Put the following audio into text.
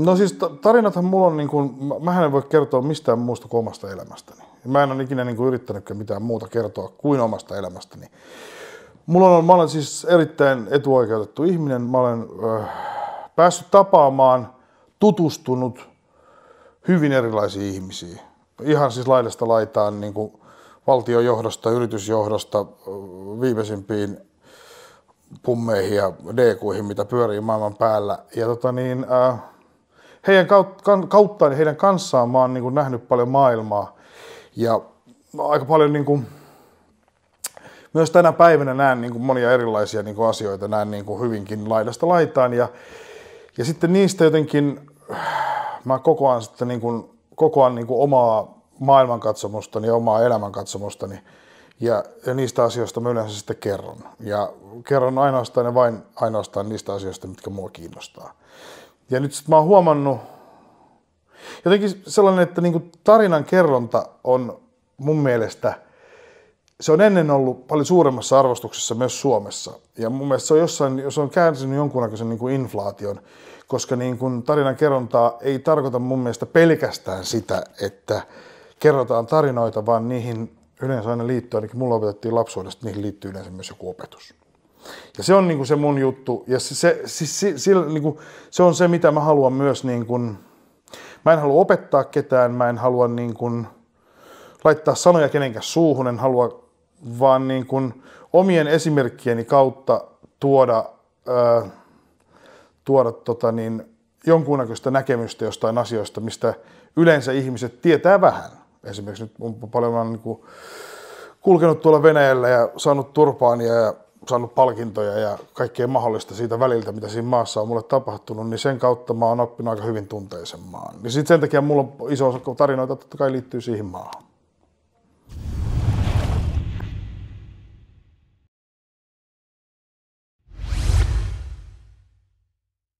No siis ta- tarinathan mulla on, niin kuin, mä en voi kertoa mistään muusta kuin omasta elämästäni. Mä en ole ikinä niin kuin yrittänytkään mitään muuta kertoa kuin omasta elämästäni. Mulla on, mä olen siis erittäin etuoikeutettu ihminen. Mä olen äh, päässyt tapaamaan, tutustunut hyvin erilaisiin ihmisiin. Ihan siis laidasta laitaan niin kuin valtiojohdosta, yritysjohdosta, viimeisimpiin pummeihin ja DQihin, mitä pyörii maailman päällä. Ja tota niin, äh, heidän kauttaan ja heidän kanssaan mä oon niin kuin nähnyt paljon maailmaa. Ja aika paljon niin kuin, myös tänä päivänä näen niin kuin monia erilaisia niin kuin asioita, näen niin kuin hyvinkin laidasta laitaan. Ja, ja sitten niistä jotenkin mä kokoan sitten niin kuin, kokoan niin kuin omaa maailmankatsomustani ja omaa elämänkatsomustani. Ja, ja niistä asioista mä yleensä sitten kerron. Ja kerron ainoastaan ja vain ainoastaan niistä asioista, mitkä mua kiinnostaa. Ja nyt sitten mä oon huomannut, jotenkin sellainen, että niin tarinan kerronta on mun mielestä, se on ennen ollut paljon suuremmassa arvostuksessa myös Suomessa. Ja mun mielestä se on jossain, se on kääntynyt jonkunnäköisen niin kuin inflaation, koska niin kuin tarinan kerrontaa ei tarkoita mun mielestä pelkästään sitä, että kerrotaan tarinoita, vaan niihin yleensä aina liittyy, ainakin mulla opetettiin lapsuudesta, niihin liittyy yleensä myös joku opetus. Ja se on niin kuin se mun juttu, ja se, se, se, se, niin kuin, se on se, mitä mä haluan myös, niin kuin, mä en halua opettaa ketään, mä en halua niin kuin, laittaa sanoja kenenkään suuhun, en halua vaan niin kuin, omien esimerkkieni kautta tuoda, ää, tuoda tota niin, jonkunnäköistä näkemystä jostain asioista, mistä yleensä ihmiset tietää vähän. Esimerkiksi nyt on paljon niin kuin, kulkenut tuolla Venäjällä ja saanut turpaania ja saanut palkintoja ja kaikkea mahdollista siitä väliltä, mitä siinä maassa on mulle tapahtunut, niin sen kautta mä oon oppinut aika hyvin tunteisen maan. Niin sen takia mulla on iso osa tarinoita totta kai liittyy siihen maahan.